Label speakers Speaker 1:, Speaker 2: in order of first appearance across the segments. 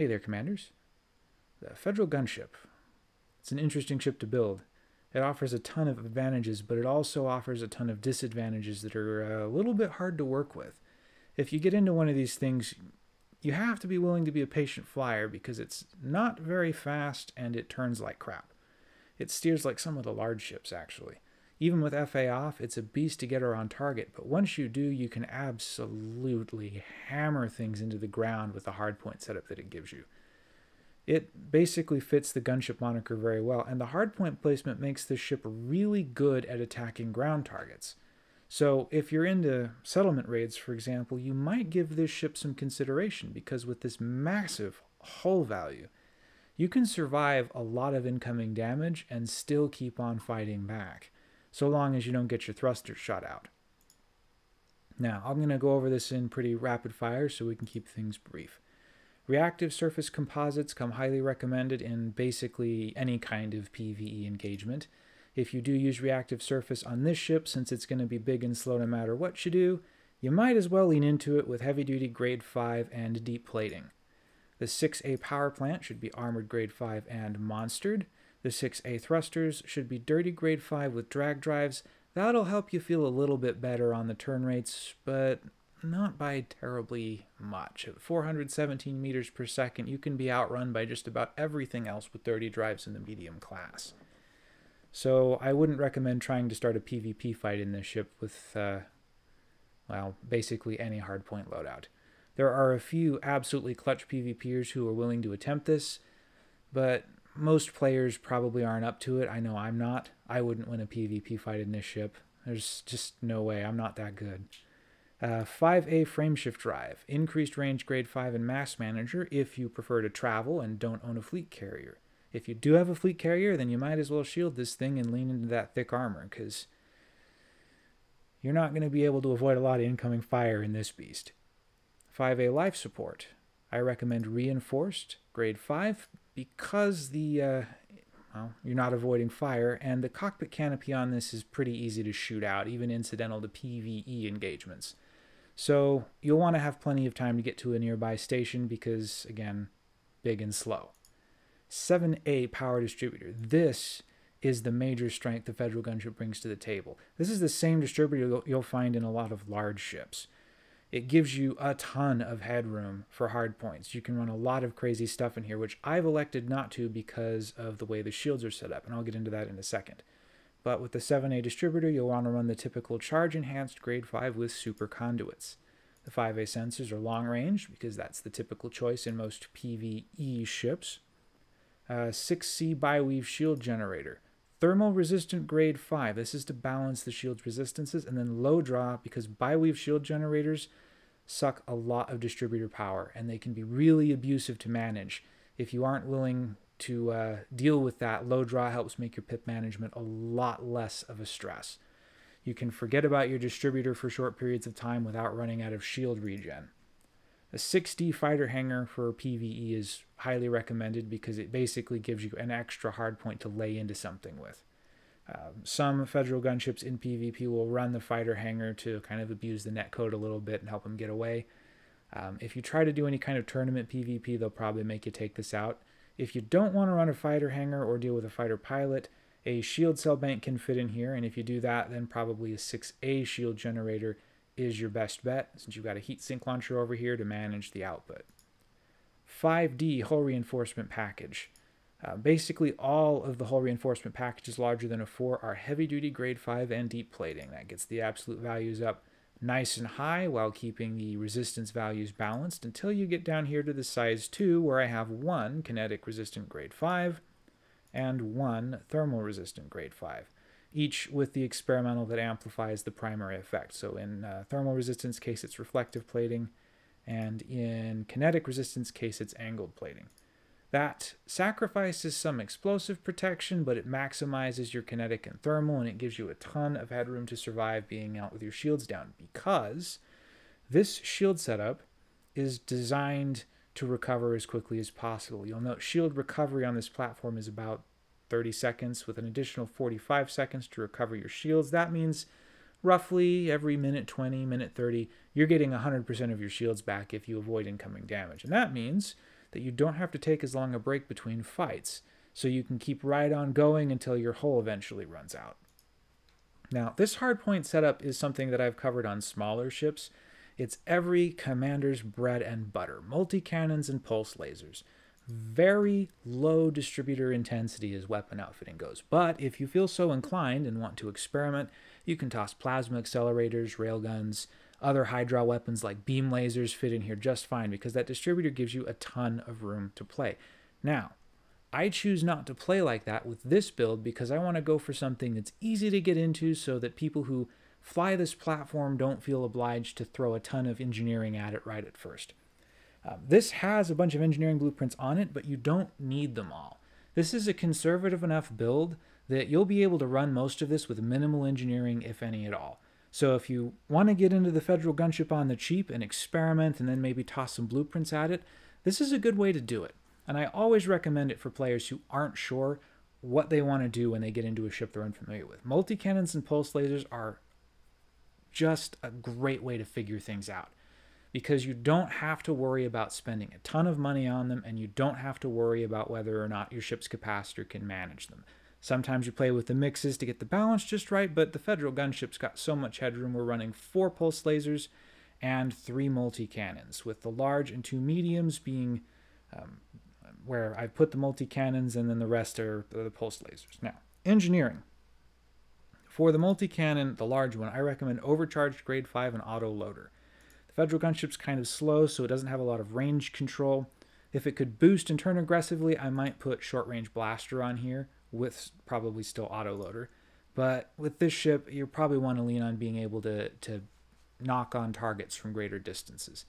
Speaker 1: Hey there, commanders. The Federal Gunship. It's an interesting ship to build. It offers a ton of advantages, but it also offers a ton of disadvantages that are uh, a little bit hard to work with. If you get into one of these things, you have to be willing to be a patient flyer because it's not very fast and it turns like crap. It steers like some of the large ships, actually. Even with FA off, it's a beast to get her on target, but once you do, you can absolutely hammer things into the ground with the hardpoint setup that it gives you. It basically fits the gunship moniker very well, and the hardpoint placement makes this ship really good at attacking ground targets. So, if you're into settlement raids, for example, you might give this ship some consideration because with this massive hull value, you can survive a lot of incoming damage and still keep on fighting back, so long as you don't get your thrusters shot out. Now, I'm going to go over this in pretty rapid fire so we can keep things brief. Reactive surface composites come highly recommended in basically any kind of PvE engagement. If you do use reactive surface on this ship, since it's going to be big and slow no matter what you do, you might as well lean into it with heavy duty grade 5 and deep plating. The 6A power plant should be armored grade 5 and monstered. The 6A thrusters should be dirty grade 5 with drag drives. That'll help you feel a little bit better on the turn rates, but not by terribly much. At 417 meters per second, you can be outrun by just about everything else with 30 drives in the medium class. So I wouldn't recommend trying to start a PvP fight in this ship with, uh, well, basically any hardpoint loadout. There are a few absolutely clutch PvPers who are willing to attempt this, but most players probably aren't up to it. I know I'm not. I wouldn't win a PvP fight in this ship. There's just no way. I'm not that good. Uh, 5A frameshift drive, increased range grade 5 and mass manager if you prefer to travel and don't own a fleet carrier. If you do have a fleet carrier, then you might as well shield this thing and lean into that thick armor because you're not going to be able to avoid a lot of incoming fire in this beast. 5A life support. I recommend reinforced grade 5 because the uh, well, you're not avoiding fire, and the cockpit canopy on this is pretty easy to shoot out, even incidental to PvE engagements. So you'll want to have plenty of time to get to a nearby station because, again, big and slow. 7A power distributor. This is the major strength the Federal gunship brings to the table. This is the same distributor you'll find in a lot of large ships. It gives you a ton of headroom for hard points. You can run a lot of crazy stuff in here, which I've elected not to because of the way the shields are set up, and I'll get into that in a second. But with the 7A distributor, you'll want to run the typical charge enhanced grade 5 with super conduits. The 5A sensors are long range because that's the typical choice in most PvE ships. Uh, 6C biweave shield generator. Thermal resistant grade 5. This is to balance the shield's resistances. And then low draw because biweave shield generators suck a lot of distributor power and they can be really abusive to manage. If you aren't willing to uh, deal with that, low draw helps make your pip management a lot less of a stress. You can forget about your distributor for short periods of time without running out of shield regen. A 6D fighter hangar for PvE is highly recommended because it basically gives you an extra hard point to lay into something with. Um, some federal gunships in PvP will run the fighter hangar to kind of abuse the netcode a little bit and help them get away. Um, if you try to do any kind of tournament PvP, they'll probably make you take this out. If you don't want to run a fighter hangar or deal with a fighter pilot, a shield cell bank can fit in here, and if you do that, then probably a 6A shield generator is your best bet since you've got a heat sink launcher over here to manage the output. 5D hull reinforcement package. Uh, basically, all of the hull reinforcement packages larger than a 4 are heavy duty grade 5 and deep plating. That gets the absolute values up nice and high while keeping the resistance values balanced until you get down here to the size 2 where I have one kinetic resistant grade 5 and one thermal resistant grade 5 each with the experimental that amplifies the primary effect. So in uh, thermal resistance case, it's reflective plating, and in kinetic resistance case, it's angled plating. That sacrifices some explosive protection, but it maximizes your kinetic and thermal, and it gives you a ton of headroom to survive being out with your shields down because this shield setup is designed to recover as quickly as possible. You'll note shield recovery on this platform is about 30 seconds with an additional 45 seconds to recover your shields. That means roughly every minute 20, minute 30, you're getting 100% of your shields back if you avoid incoming damage. And that means that you don't have to take as long a break between fights, so you can keep right on going until your hull eventually runs out. Now, this hardpoint setup is something that I've covered on smaller ships. It's every commander's bread and butter multi cannons and pulse lasers. Very low distributor intensity as weapon outfitting goes. But if you feel so inclined and want to experiment, you can toss plasma accelerators, railguns, other high draw weapons like beam lasers fit in here just fine because that distributor gives you a ton of room to play. Now, I choose not to play like that with this build because I want to go for something that's easy to get into so that people who fly this platform don't feel obliged to throw a ton of engineering at it right at first. Uh, this has a bunch of engineering blueprints on it, but you don't need them all. This is a conservative enough build that you'll be able to run most of this with minimal engineering, if any at all. So if you want to get into the Federal Gunship on the cheap and experiment and then maybe toss some blueprints at it, this is a good way to do it. And I always recommend it for players who aren't sure what they want to do when they get into a ship they're unfamiliar with. Multi cannons and pulse lasers are just a great way to figure things out because you don't have to worry about spending a ton of money on them and you don't have to worry about whether or not your ship's capacitor can manage them. Sometimes you play with the mixes to get the balance just right, but the Federal gunship's got so much headroom we're running four pulse lasers and three multi cannons, with the large and two mediums being um, where I put the multi cannons and then the rest are the pulse lasers. Now, engineering. For the multi cannon, the large one, I recommend overcharged grade 5 and auto loader. The Federal gunship's kind of slow, so it doesn't have a lot of range control. If it could boost and turn aggressively, I might put short range blaster on here with probably still auto loader. But with this ship, you probably want to lean on being able to, to knock on targets from greater distances.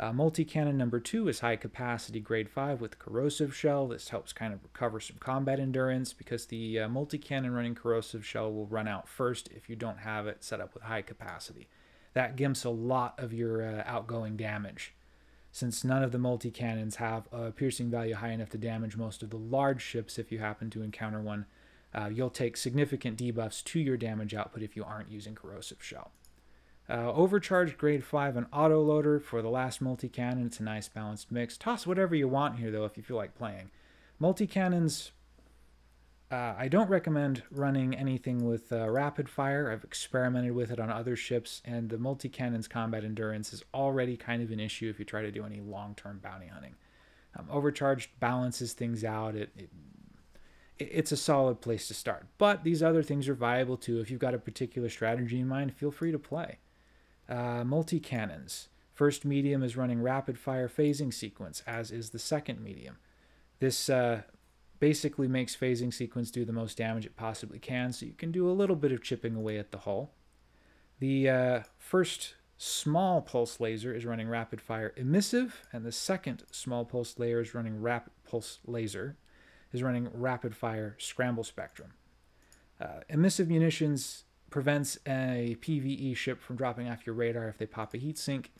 Speaker 1: Uh, multi-cannon number two is high capacity grade 5 with corrosive shell. This helps kind of recover some combat endurance because the uh, multi-cannon running corrosive shell will run out first if you don't have it set up with high capacity. That gimps a lot of your uh, outgoing damage. Since none of the multi-cannons have a piercing value high enough to damage most of the large ships if you happen to encounter one, uh, you'll take significant debuffs to your damage output if you aren't using corrosive shell. Uh, overcharged grade 5 and auto loader for the last multi cannon. It's a nice balanced mix. Toss whatever you want here though if you feel like playing. Multi cannons, uh, I don't recommend running anything with uh, rapid fire. I've experimented with it on other ships, and the multi cannons combat endurance is already kind of an issue if you try to do any long term bounty hunting. Um, overcharged balances things out. It, it it's a solid place to start. But these other things are viable too. If you've got a particular strategy in mind, feel free to play. Uh, multi cannons. First medium is running rapid fire phasing sequence, as is the second medium. This uh, basically makes phasing sequence do the most damage it possibly can, so you can do a little bit of chipping away at the hull. The uh, first small pulse laser is running rapid fire emissive, and the second small pulse layer is running rapid pulse laser is running rapid fire scramble spectrum. Uh, emissive munitions prevents a PVE ship from dropping off your radar if they pop a heat sink,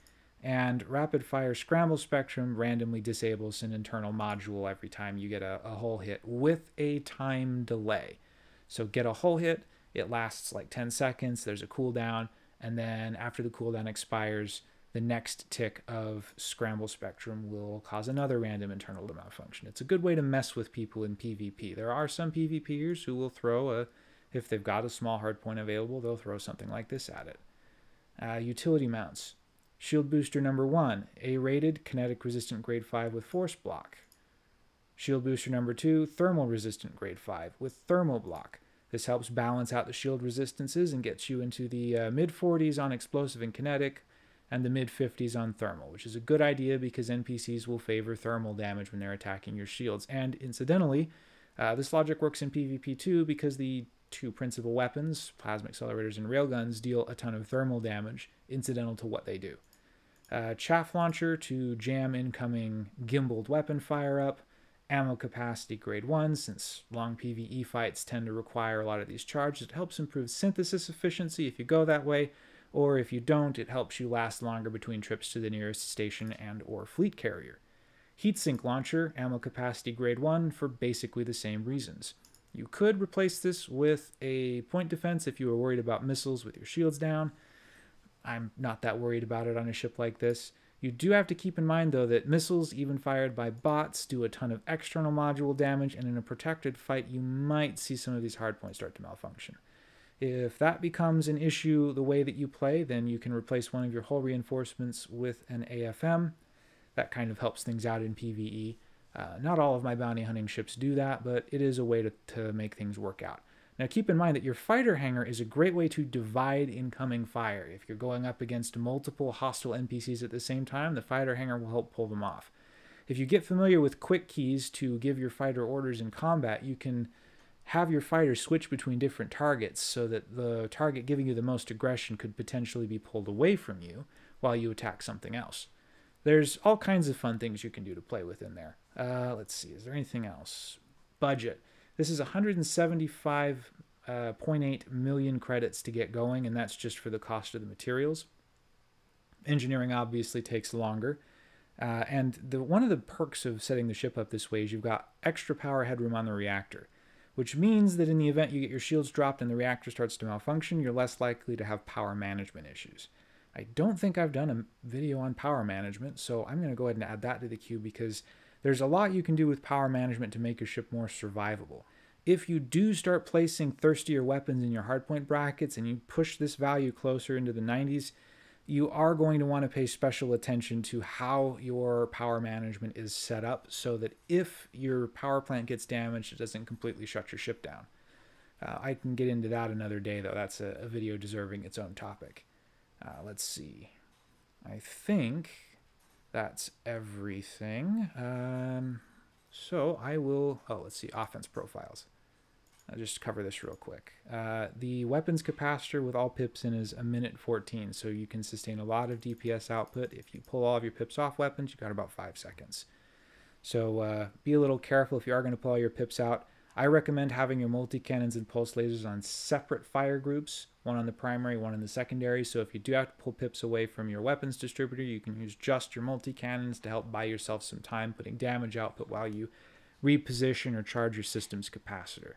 Speaker 1: and rapid fire scramble spectrum randomly disables an internal module every time you get a, a hull hit with a time delay. So get a hull hit, it lasts like 10 seconds, there's a cooldown, and then after the cooldown expires, the next tick of scramble spectrum will cause another random internal to malfunction. It's a good way to mess with people in PvP. There are some PvPers who will throw a if they've got a small hardpoint available, they'll throw something like this at it. Uh, utility mounts. Shield booster number one, A rated, kinetic resistant grade 5 with force block. Shield booster number two, thermal resistant grade 5 with thermal block. This helps balance out the shield resistances and gets you into the uh, mid 40s on explosive and kinetic and the mid 50s on thermal, which is a good idea because NPCs will favor thermal damage when they're attacking your shields. And incidentally, uh, this logic works in PvP too because the two principal weapons, plasma accelerators and railguns, deal a ton of thermal damage incidental to what they do. Uh, chaff launcher to jam incoming gimbaled weapon fire up. Ammo capacity grade 1, since long PvE fights tend to require a lot of these charges. It helps improve synthesis efficiency if you go that way, or if you don't, it helps you last longer between trips to the nearest station and or fleet carrier. Heatsink launcher, ammo capacity grade 1 for basically the same reasons. You could replace this with a point defense if you were worried about missiles with your shields down. I'm not that worried about it on a ship like this. You do have to keep in mind, though, that missiles, even fired by bots, do a ton of external module damage, and in a protected fight, you might see some of these hardpoints start to malfunction. If that becomes an issue the way that you play, then you can replace one of your hull reinforcements with an AFM. That kind of helps things out in PvE. Uh, not all of my bounty hunting ships do that, but it is a way to, to make things work out. Now keep in mind that your fighter hangar is a great way to divide incoming fire. If you're going up against multiple hostile NPCs at the same time, the fighter hangar will help pull them off. If you get familiar with quick keys to give your fighter orders in combat, you can have your fighter switch between different targets so that the target giving you the most aggression could potentially be pulled away from you while you attack something else. There's all kinds of fun things you can do to play with in there. Uh, let's see, is there anything else? Budget. This is 175.8 uh, million credits to get going, and that's just for the cost of the materials. Engineering obviously takes longer. Uh, and the, one of the perks of setting the ship up this way is you've got extra power headroom on the reactor, which means that in the event you get your shields dropped and the reactor starts to malfunction, you're less likely to have power management issues. I don't think I've done a video on power management, so I'm going to go ahead and add that to the queue because there's a lot you can do with power management to make your ship more survivable. If you do start placing thirstier weapons in your hardpoint brackets and you push this value closer into the 90s, you are going to want to pay special attention to how your power management is set up so that if your power plant gets damaged, it doesn't completely shut your ship down. Uh, I can get into that another day, though. That's a, a video deserving its own topic. Uh, let's see. I think that's everything. Um, so I will, oh, let's see, offense profiles. I'll just cover this real quick. Uh, the weapons capacitor with all pips in is a minute 14, so you can sustain a lot of DPS output. If you pull all of your pips off weapons, you've got about five seconds. So uh, be a little careful if you are going to pull all your pips out. I recommend having your multi-cannons and pulse lasers on separate fire groups, one on the primary, one in the secondary. So if you do have to pull pips away from your weapons distributor, you can use just your multi-cannons to help buy yourself some time putting damage output while you reposition or charge your system's capacitor.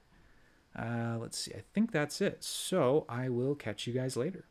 Speaker 1: Uh, let's see, I think that's it. So I will catch you guys later.